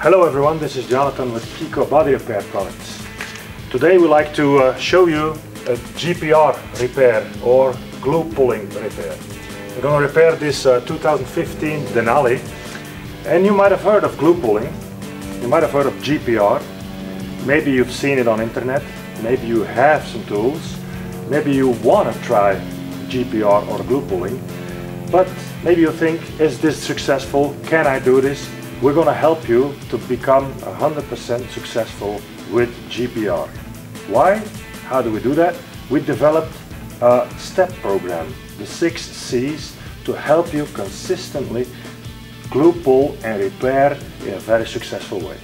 Hello everyone, this is Jonathan with KECO Body Repair Products. Today we like to uh, show you a GPR repair or glue pulling repair. We're going to repair this uh, 2015 Denali and you might have heard of glue pulling, you might have heard of GPR, maybe you've seen it on internet, maybe you have some tools, maybe you want to try GPR or glue pulling, but maybe you think, is this successful? Can I do this? We're going to help you to become 100% successful with GPR. Why? How do we do that? We developed a step program, the six C's, to help you consistently glue pull and repair in a very successful way.